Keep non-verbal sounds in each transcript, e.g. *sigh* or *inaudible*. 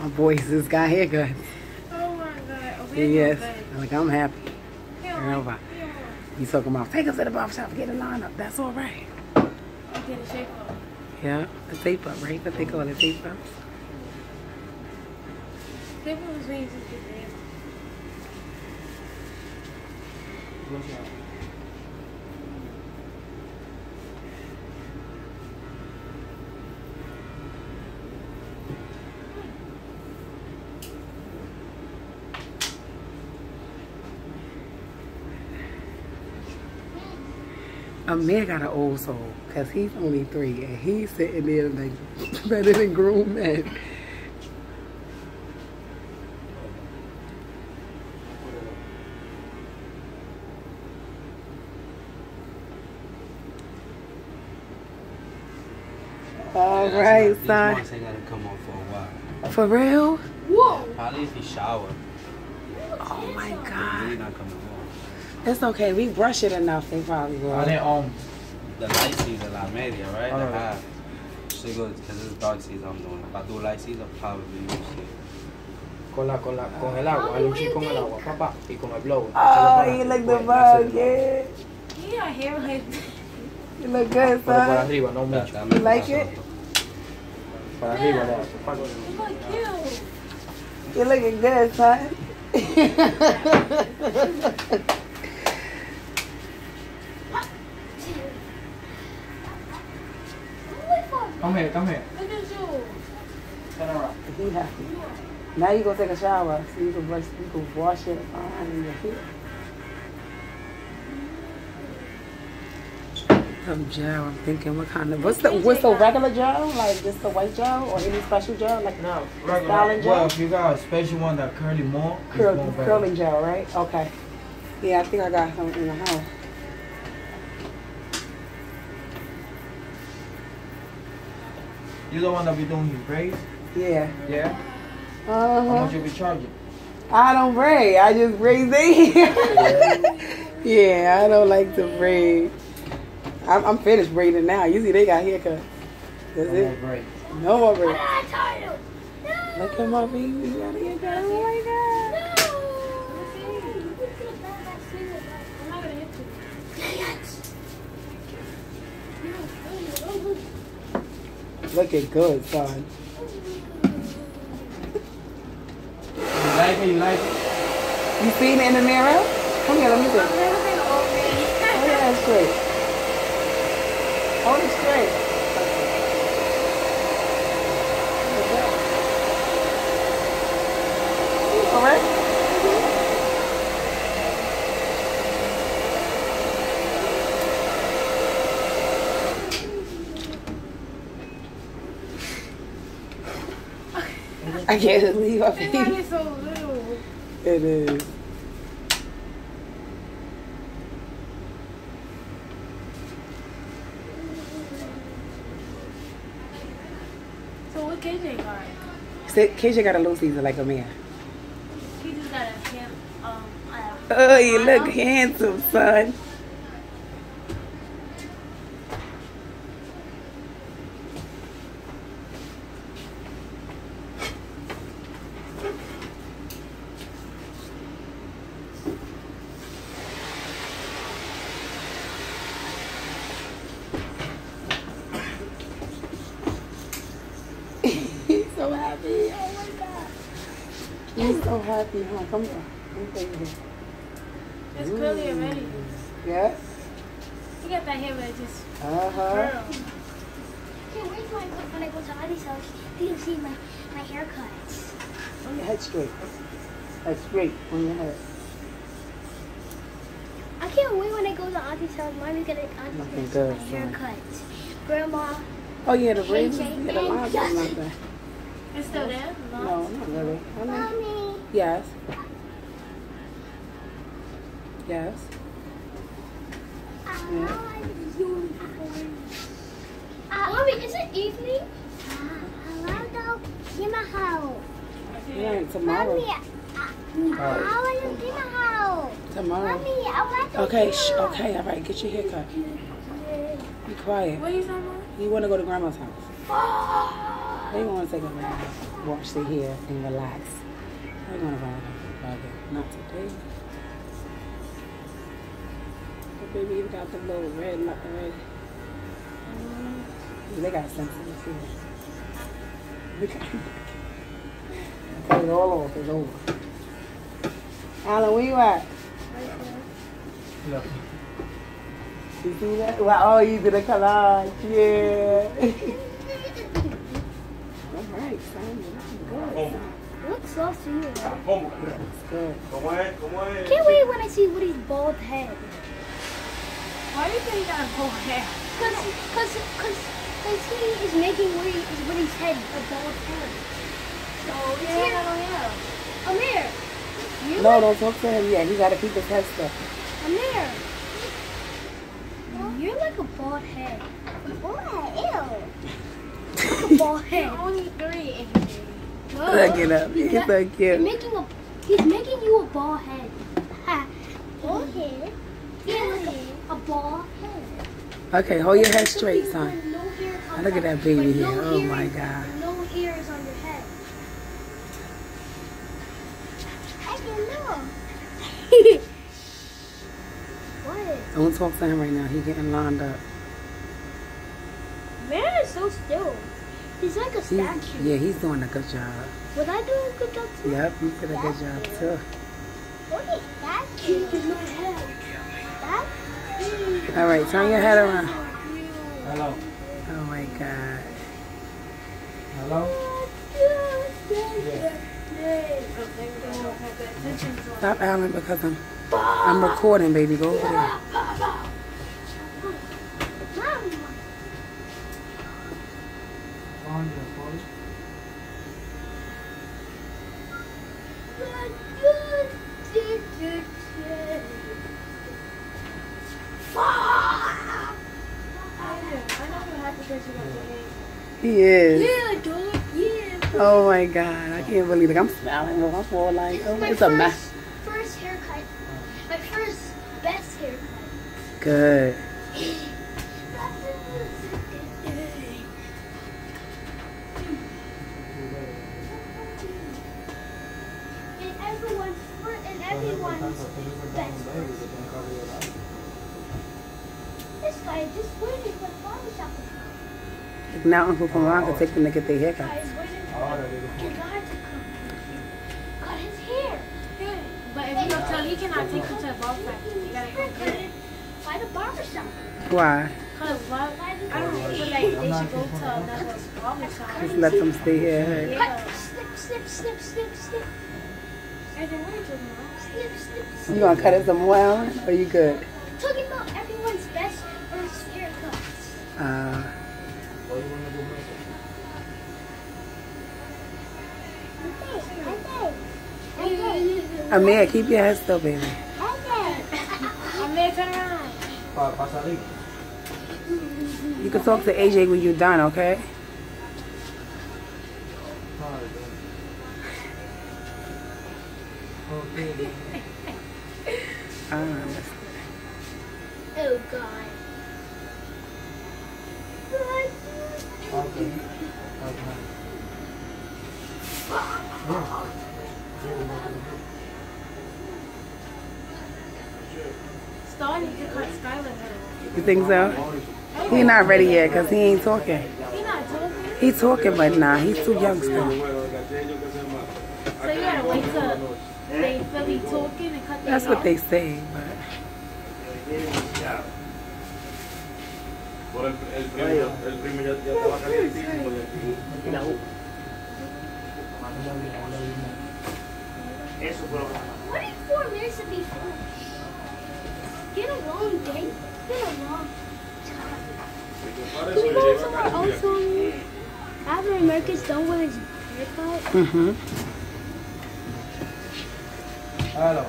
My boys just got haircuts. Oh my god. Okay, Yes. okay. Like, I'm happy. He don't Girl, like- bye. he don't like- You talking about, take us to the barber shop, get a line up. That's all right. Okay, the shape up. Yeah, the tape up, right? What they call it, tape up. Shape up was when you just get there. Go shop. Amir got an old soul because he's only three and he's sitting there like better than grown men. All right, These son. months ain't gotta come on for a while. For real? Whoa! Probably if he shower. Oh my Really God. Not coming on. It's okay. We brush it enough. They probably will. I didn't um The light season, la media, right? Oh, The no. half. So good, because it's dark season I'm doing. If I do light season, probably you see. con la con la con el agua, el luchín con el agua, papá, y con el blower. Oh, you para look the adelante, pues, bug, yeah. You got hair like *laughs* You look good, Pero por son. arriba, no mucho. Dame You like it? Para arriba, no. You look cute. You looking good, son. *laughs* *laughs* Come here, come here. Look at you. Turn around. he happy. Now you gonna take a shower so you can brush, you can wash it behind your hair. Some gel. I'm thinking, what kind of? What's the what's the regular gel? Like just the white gel or any special gel? Like No, Styling regular. gel? Well, if you got a special one that curly more, it's curl, more better. curling gel, right? Okay. Yeah, I think I got some in the house. You the one that be doing his braids? Yeah. Yeah. How Uh much huh. you be charging? I don't braid. I just braid there. *laughs* yeah, I don't like to braid. I'm, I'm finished braiding now. You see, they got haircuts. That's No more braids. No more braid. I told you. No. Look at my baby. Got a haircut. Oh my god. Looking good, son. You like it? You like it? You seen it in the mirror? Come here, let me see. I'm never Oh yeah, that's straight. Hold it straight. All right. I can't leave my This one face. so little. It is. So what KJ got? Say- KJ got a little season like a man. He just got a him. Um, uh, Oh, you look handsome, son. He's so happy. Oh my god. He's so happy, huh? Come here. Let me take you here. it's curly already. Yeah? He got that hair, but it just Uh huh. curl. Can't wait till I go, when I go to Audie's house, you can see my, my haircuts. On your head straight. Head straight on your head. I can't wait when I go to Audie's house. Mommy's gonna Audie's Looking gonna good, see son. my haircuts. Grandma, Oh, yeah, the braids. AJ, Yeah, the lines yes. are like that. It's still there? No, not really. I mean, mommy. yes. Yes. I like. Uh, mommy, is it evening? Uh, I want to go see my house. Yeah, tomorrow. Mommy, uh, I want to see my house. Tomorrow. Mommy, I want to Okay, shh, okay, all right, get your hair cut. Be quiet. What are you talking about? You want to go to grandma's house. House. They want to take a bath, wash their hair, and relax. They're going to bother. Not today. The baby even got the little red, not the red. Mm, They got sensitive too. They got- Cut it all off. It's over. Alan, where you at? Look. You see that? Well, oh, you did a collage. Yeah. *laughs* All right, son. Good. Looks soft to you. Yeah, it's good. Can't wait when I see Woody's bald head. Why do you think that bald head? Cause, cause, cause, cause he is making Woody, Woody's head a bald head. So it's Yeah, here. I don't know. Amir, you No, don't talk to him yet. He got to keep his head stuck. Amir. You're like a bald head. What? Ew. *laughs* Like a bald head. Only three inches. Look it up. He's so He's cute. making a, he's making you a bald head. Ha. Bald head? Yeah, like a, a bald head. Okay, hold your head straight, son. No hair Look at that baby when here. no Oh hair- my God. when No hairs on your head. I don't know. *laughs* what? Don't talk to him right now. He's getting lined up. Man is so still. He's like a He's, yeah, he's doing a good job. Would I do a good job too? Yep, you did a good job too. What is that? Cute in my head. That? All right, turn your head around. Hello. Oh my God. Hello. Stop Alan because I'm I'm recording, baby. Go over there. Mom. On your phone. He is. Yeah, dog. Yeah. Oh my God. I can't believe it. I'm smiling. I'm all like, oh, My it's a mess. first haircut. My first best haircut. Good. And everyone's fir- and everyone's best friend. This guy just waited for the barbershop come. Now Uncle Karan can take them to get their Guy haircut. is waiting Oh, for that is the guy to come. Cut his hair. But if you don't tell, he cannot take you to the ball practice. You gotta go Cut it by the barbershop. Why? Cause why? I don't feel like they should go to another barber shop. Just let them stay here. Yeah. Cut. Snip, snip, snip, snip, snip, And then what are you talking snip, snip, snip. You gonna cut it some more, Alan? Or you good? Talking about everyone's best first haircuts. Uh, What do you want to do next? Amir, keep your head still, baby. I'm there, turn around. Pa, pa. You can talk to AJ when you're done, okay? Okay. Don't. Oh God. Okay. Okay. Star needs to cut Skylar. You think so? He not ready yet because he ain't talking. He not talking. He talking, but nah, he's too young still. So you gotta wait till they fully talking and cut That's what they say, but Por el, el primo, ya- el primo ya, ya estaba calientísimo de Eso fue lo que What are you four minutes to be finished? Get a long day. Get a long time. Can we go somewhere else on after America's done with his haircut? mm-hmm. Hello.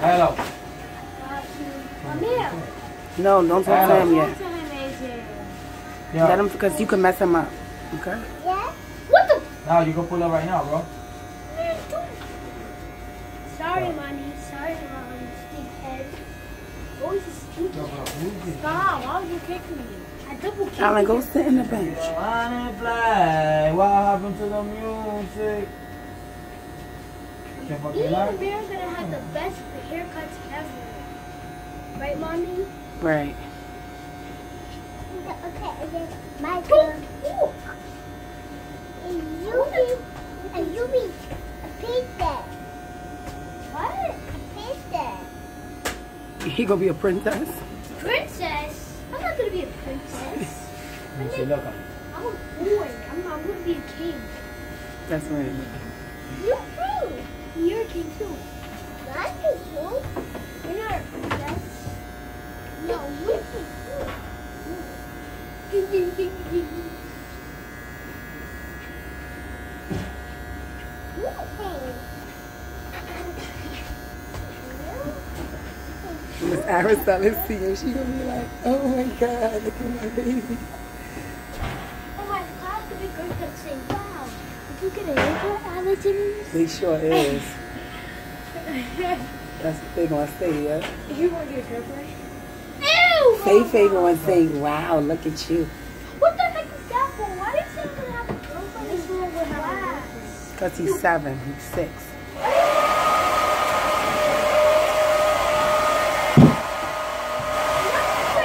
Hello. Amir, No, don't talk to him yet. to him, AJ. Yeah. Let him because you can mess him up. Okay? Yeah. What the? Now you can pull up right now, bro. Man. Sorry, mommy. Sorry, mommy. Stink head. Always a stinky. Stop. Why would you kick me? I double kicked Alan, go sit in the bench. Line and fly. What happened to the music? Can't Me fucking and lie. Amir are gonna have the best haircuts ever. Right, mommy? Right. Okay, okay. My turn. And you be, and you be a princess. What? A princess. He gonna be a princess. Princess? I'm not gonna be a princess. *laughs* And she look at I'm a boy. I'm not gonna be a king. That's right. You're too. You're a king too. Not. You're. No, you're king. Miss Aristella see him, she gonna be like, oh my god, look at my baby. Oh my god, the big girl could say, wow, did you get a haircut, Alex? He sure is. That's what they gonna say, yeah. You want to get a girlfriend? Ew! Say Faye gonna say, wow, look at you. What the heck is that for? Why did you say we're gonna have a girlfriend? This one would have Cause he's seven, he's six.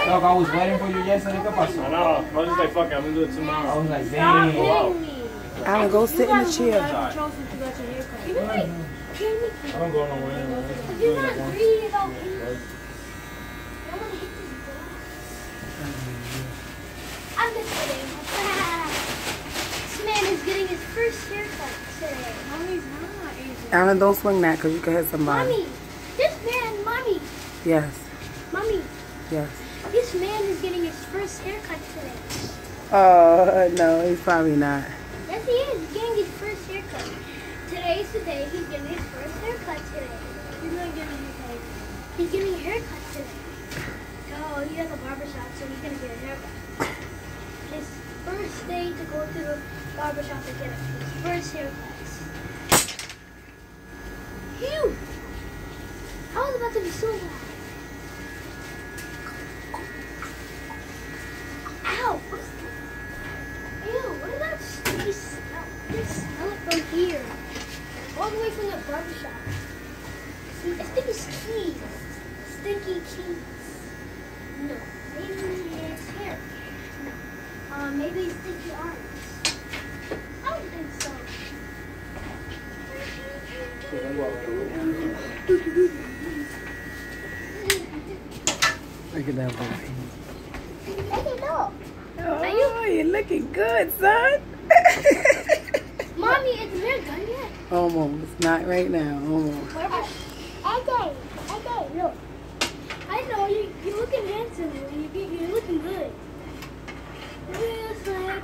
Dog, I was waiting for you yesterday. ¿Qué pasó? No, I was just like, fuck it, I'm gonna do it tomorrow. I was like, damn. Stop damn. hitting me. Alan, go sit in the chair. I chose you got your haircut. You're like, kidding me? I don't go nowhere. you're not greedy about me, I'm gonna hit this. I'm just kidding. this man is getting his first haircut today. Mommy's not Asian. Alan, don't swing that because you could hit somebody. Mommy, this man, mommy, Yes, mommy, yes. this man is getting his first haircut today. Oh, no, he's probably not. Yes, he is. He's getting his first haircut. Today's the day he's getting his first haircut today. He's not getting his haircut. He's getting a haircut today. Oh, he has a barber shop, so he's gonna get a haircut. His first day to go to the barber shop to get his first haircut. Phew! I was about to be so loud. No, maybe it's hair. No. Uh, maybe it's stinky arms. I don't think so. Look at that boy. Let it go. Oh, you're looking good, son. *laughs* Mommy, is there done yet? Almost. Not right now. Almost. Barber Eddie, Eddie, look. I know you. You're looking handsome. You, you're looking good. It's like.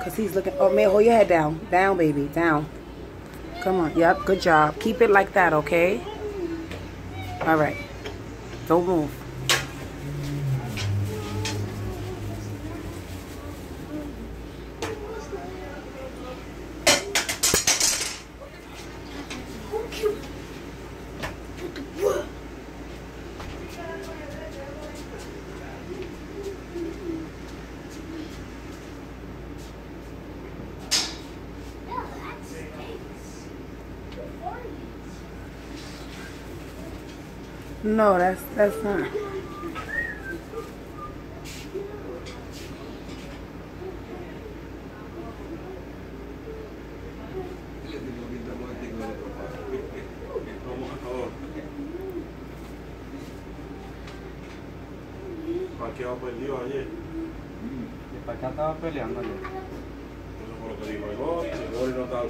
Because he's looking. Oh, man, hold your head down. Down, baby, down. Come on. Yep, good job. Keep it like that, okay? All right. Don't move. No, that's that's not. Vaqueado perdió ayer. Y para estaba peleando ayer. Eso fue lo que dijo el gol. El gol no está.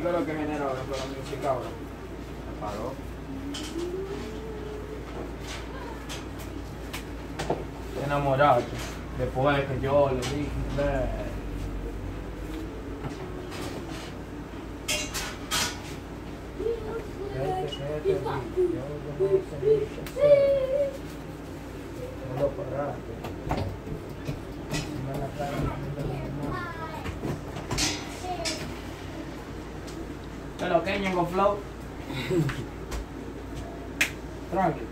Digo lo que genera ahora con la música ahora. Paró. Enamorado. Después que yo le dije. No lo parar. Pero que Ñengo Flow. Tranqui.